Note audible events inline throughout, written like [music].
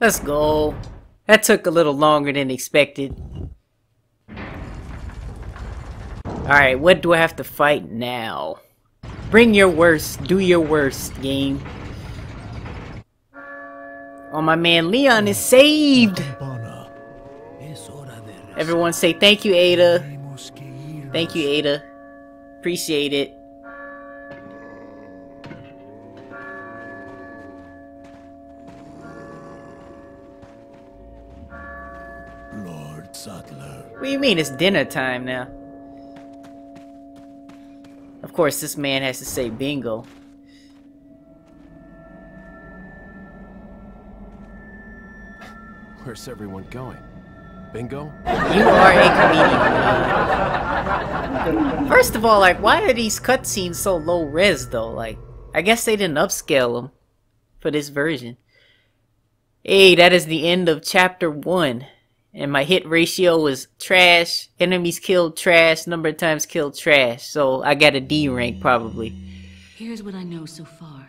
Let's go. That took a little longer than expected. Alright, what do I have to fight now? Bring your worst. Do your worst, game. Oh, my man Leon is saved! Everyone say thank you, Ada. Thank you, Ada. Appreciate it. Mean it's dinner time now? Of course, this man has to say bingo. Where's everyone going? Bingo? You are a comedian. First of all, like, why are these cutscenes so low res though? Like, I guess they didn't upscale them for this version. Hey, that is the end of chapter one. And my hit ratio is trash. Enemies killed trash. Number of times killed trash. So I got a D rank probably. Here's what I know so far.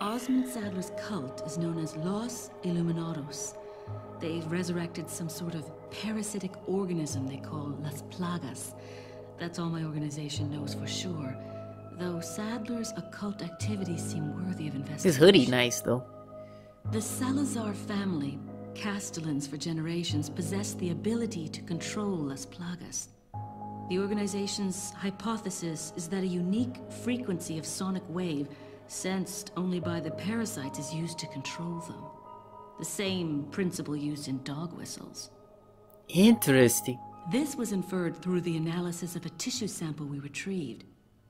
Osmund Saddler's cult is known as Los Illuminados. They've resurrected some sort of parasitic organism they call Las Plagas. That's all my organization knows for sure. Though Sadler's occult activities seem worthy of investigation. His hoodie nice though. The Salazar family, Castellans for generations, possess the ability to control Las Plagas. The organization's hypothesis is that a unique frequency of sonic wave, sensed only by the parasites, is used to control them. The same principle used in dog whistles. Interesting. This was inferred through the analysis of a tissue sample we retrieved.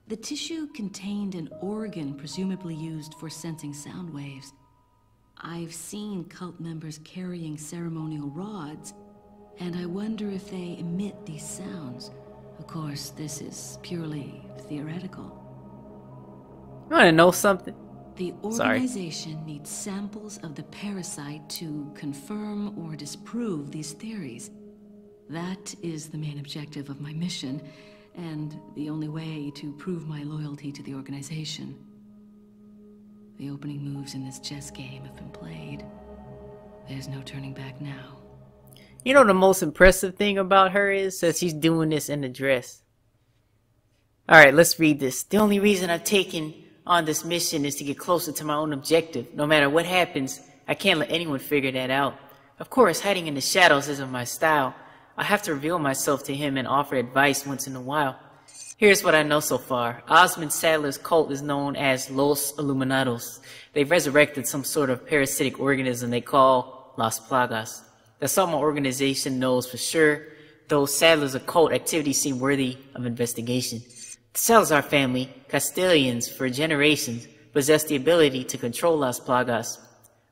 The tissue contained an organ presumably used for sensing sound waves. I've seen cult members carrying ceremonial rods, and I wonder if they emit these sounds. Of course, this is purely theoretical. You wanna know something? The Sorry. organization needs samples of the parasite to confirm or disprove these theories. That is the main objective of my mission, and the only way to prove my loyalty to the organization. The opening moves in this chess game have been played. There's no turning back now. You know the most impressive thing about her is that she's doing this in a dress. Alright, let's read this. The only reason I've taken on this mission is to get closer to my own objective. No matter what happens, I can't let anyone figure that out. Of course, hiding in the shadows isn't my style. I have to reveal myself to him and offer advice once in a while. Here's what I know so far. Osmund Saddler's cult is known as Los Illuminados. They've resurrected some sort of parasitic organism they call Las Plagas. That's all my organization knows for sure, though Saddler's occult activities seem worthy of investigation. The Salazar family, Castellans for generations, possess the ability to control Las Plagas.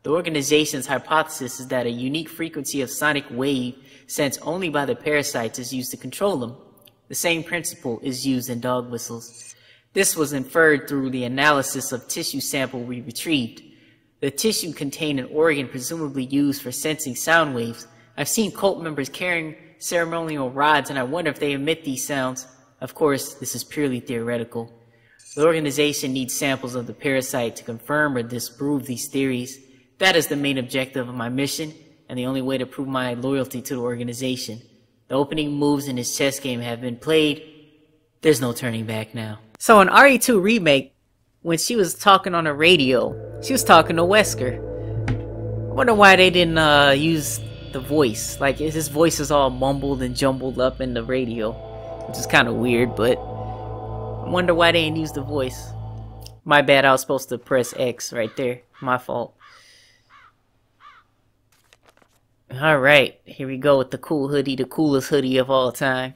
The organization's hypothesis is that a unique frequency of sonic wave sensed only by the parasites is used to control them. The same principle is used in dog whistles. This was inferred through the analysis of tissue sample we retrieved. The tissue contained an organ presumably used for sensing sound waves. I've seen cult members carrying ceremonial rods and I wonder if they emit these sounds. Of course, this is purely theoretical. The organization needs samples of the parasite to confirm or disprove these theories. That is the main objective of my mission and the only way to prove my loyalty to the organization. The opening moves in this chess game have been played. There's no turning back now. So in RE2 Remake, when she was talking on the radio, she was talking to Wesker. I wonder why they didn't uh, use the voice. Like his voice is all mumbled and jumbled up in the radio, which is kind of weird. But I wonder why they didn't use the voice. My bad. I was supposed to press X right there. My fault. Alright, here we go with the cool hoodie, the coolest hoodie of all time.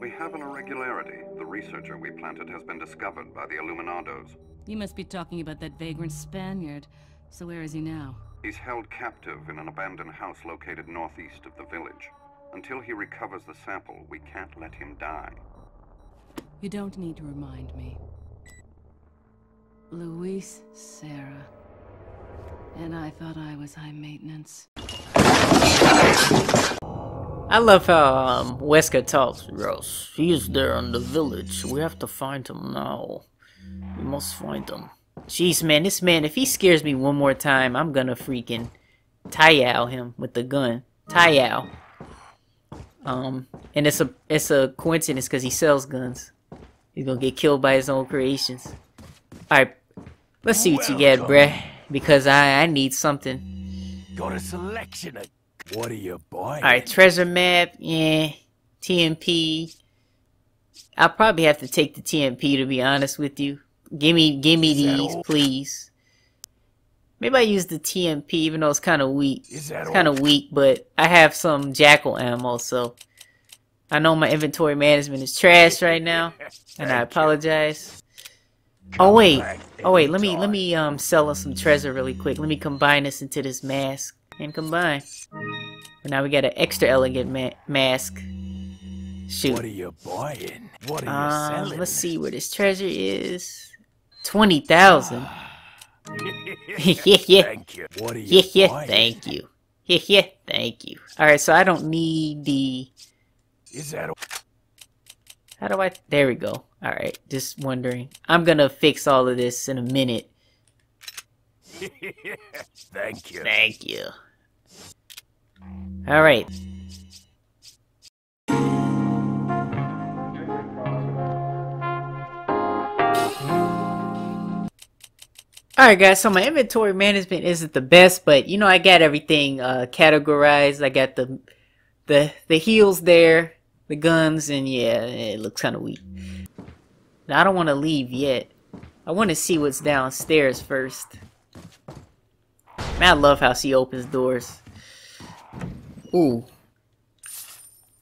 We have an irregularity. The researcher we planted has been discovered by the Illuminados. You must be talking about that vagrant Spaniard. So where is he now? He's held captive in an abandoned house located northeast of the village. Until he recovers the sample, we can't let him die. You don't need to remind me. Luis Sera. And I thought I was high maintenance. I love how um, Wesker talks. Yes, he is there in the village. We have to find him now. We must find him. Jeez, man, this man, if he scares me one more time, I'm gonna freaking tie him with the gun. Tie Um, and it's a it's a coincidence because he sells guns. He's gonna get killed by his own creations. All right, let's see what you get, bruh. Because I I need something. Got a selection of. What are you buying? All right, treasure map, yeah, TMP. I'll probably have to take the TMP to be honest with you. Give me, give me these, please. Maybe I use the TMP, even though it's kind of weak. Is that it's kind of weak, but I have some jackal ammo, so I know my inventory management is trash right now, and I [laughs] apologize. Oh wait, oh wait, let me let me um sell us some treasure really quick. Let me combine this into this mask and combine. And now we got an extra elegant ma mask. Shoot. What are you buying? What are you Um, selling? let's see where this treasure is. Twenty thousand. [laughs] [laughs] yeah, yeah, Thank you. What are you yeah, yeah. buying? Thank you. Yeah, yeah. Thank you. All right, so I don't need the. Is that How do I? There we go. All right, just wondering. I'm gonna fix all of this in a minute. [laughs] Thank you. Thank you. All right. Alright guys, so my inventory management isn't the best, but you know I got everything uh, categorized. I got the the the heels there, the guns, and yeah, it looks kind of weak. Now I don't want to leave yet. I want to see what's downstairs first. Man, I love how she opens doors. Ooh.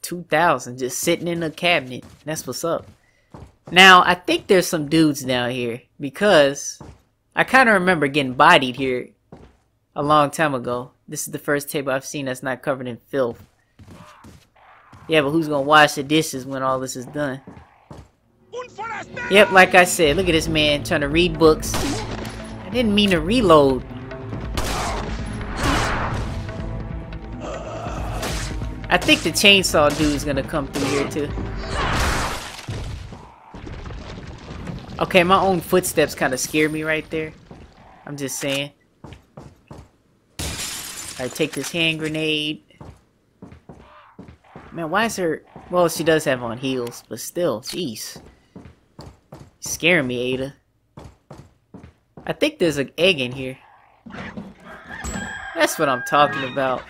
2000 just sitting in a cabinet. That's what's up. Now, I think there's some dudes down here because I kind of remember getting bodied here a long time ago. This is the first table I've seen that's not covered in filth. Yeah, but who's gonna wash the dishes when all this is done? Yep, like I said, look at this man trying to read books. I didn't mean to reload. I think the chainsaw dude's gonna come through here too. Okay, my own footsteps kind of scare me right there. I'm just saying. I take this hand grenade. Man, why is her... Well, she does have on heels, but still, jeez. Scaring me, Ada. I think there's an egg in here. That's what I'm talking about.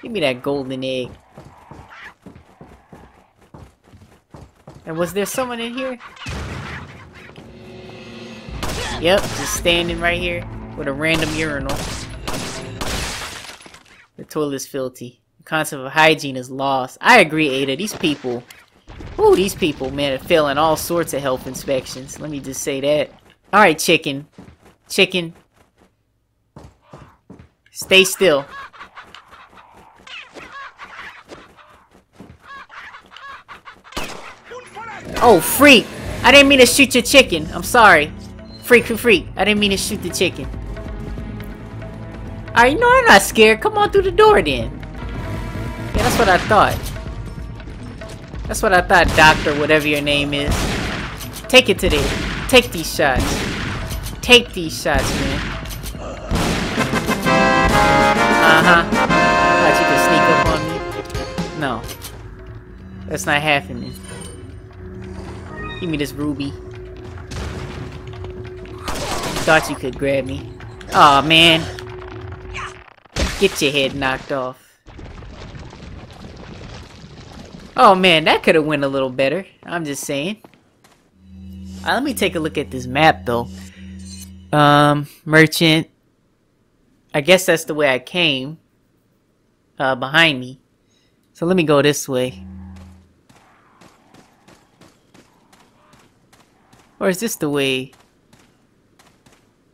Give me that golden egg. And was there someone in here? Yep, just standing right here with a random urinal. The toilet's filthy. The concept of hygiene is lost. I agree, Ada. These people... Ooh, these people, man, are failing all sorts of health inspections. Let me just say that. Alright, chicken. Chicken. Stay still. Oh, freak! I didn't mean to shoot your chicken. I'm sorry. Freak, freak, freak. I didn't mean to shoot the chicken. Alright, know I'm not scared. Come on through the door then. Yeah, that's what I thought. That's what I thought, Doctor, whatever your name is. Take it to the... Take these shots. Take these shots, man. Uh-huh. Thought you could sneak up on me? No. That's not happening. Give me this ruby. Thought you could grab me. Oh, man. Get your head knocked off. Oh man, that could have went a little better. I'm just saying. Uh, let me take a look at this map though. Um, merchant. I guess that's the way I came. Uh, behind me. So let me go this way. Or is this the way?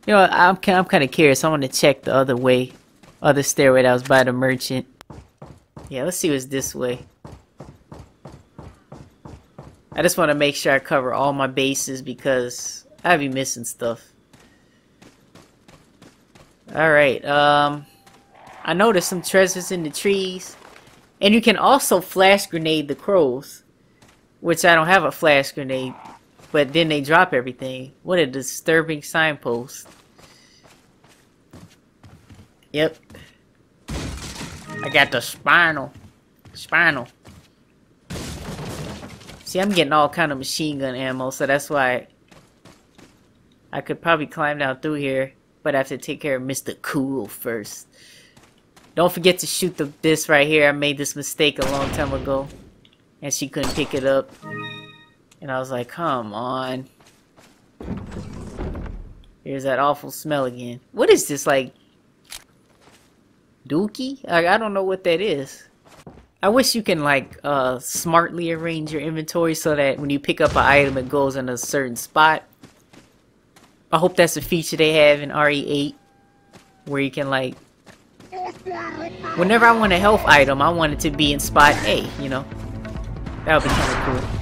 You know, I'm, I'm kind of curious. I want to check the other way. Other stairway that was by the merchant. Yeah, let's see what's this way. I just want to make sure I cover all my bases because I be missing stuff. Alright, um... I there's some treasures in the trees. And you can also flash grenade the crows. Which I don't have a flash grenade. But then they drop everything. What a disturbing signpost. Yep. I got the spinel. Spinel. See, I'm getting all kind of machine gun ammo, so that's why I could probably climb down through here, but I have to take care of Mr. Cool first. Don't forget to shoot the this right here. I made this mistake a long time ago, and she couldn't pick it up. And I was like, come on. Here's that awful smell again. What is this, like, dookie? Like, I don't know what that is. I wish you can, like, uh, smartly arrange your inventory so that when you pick up an item, it goes in a certain spot. I hope that's a feature they have in RE8, where you can, like, whenever I want a health item, I want it to be in spot A, you know? That would be kind of cool.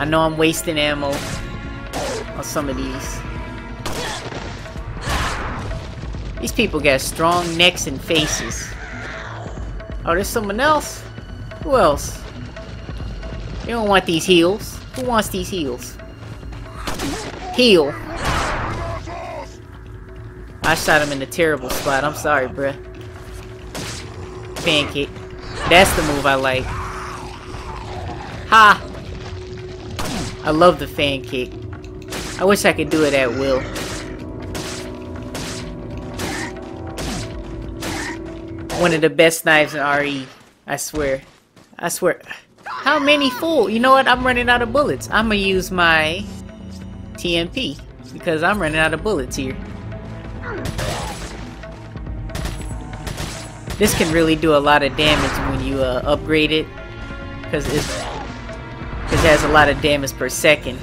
I know I'm wasting ammo on some of these. These people got strong necks and faces. Oh, there's someone else? Who else? You don't want these heels. Who wants these heels? Heel. I shot him in a terrible spot. I'm sorry, bruh. Pancake. That's the move I like. Ha! I love the fan kick. I wish I could do it at will. One of the best knives in RE. I swear. I swear. How many full? You know what? I'm running out of bullets. I'm gonna use my TMP. Because I'm running out of bullets here. This can really do a lot of damage when you uh, upgrade it. Because it has a lot of damage per second.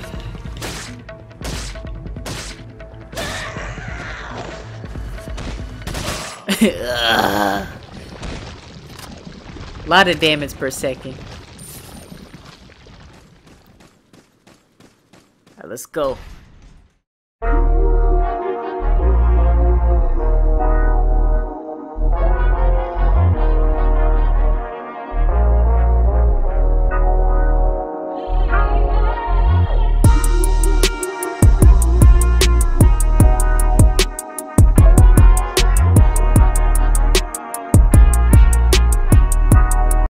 [laughs] a lot of damage per second. Alright, let's go.